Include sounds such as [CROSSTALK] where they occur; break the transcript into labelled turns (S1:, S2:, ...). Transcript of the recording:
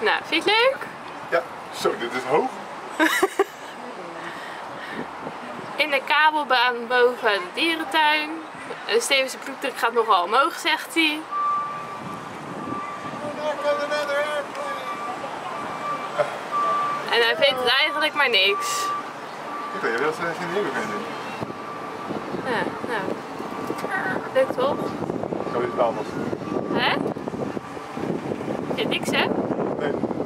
S1: Nou, vind je het leuk?
S2: Ja, zo, dit is hoog. [LAUGHS]
S1: In de kabelbaan boven de dierentuin. De Stevense bloeddruk gaat nogal omhoog, zegt hij. En hij vindt het eigenlijk maar niks.
S2: Ik weet, je wilt er geen nieuwe vinden.
S1: Ja, nou. Leuk toch?
S2: Zo is het anders.
S1: Hè? Vind je niks hè?
S2: coming.